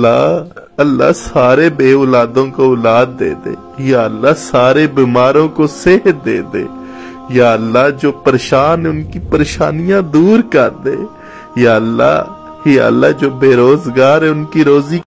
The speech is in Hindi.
अल्लाह अल्लाह सारे बे औलादों को औलाद दे दे, या अल्लाह सारे बीमारों को सेहत दे दे, या अल्लाह जो परेशान है उनकी परेशानियाँ दूर कर दे, या अल्लाह या अल्लाह जो बेरोजगार है, उनकी रोजी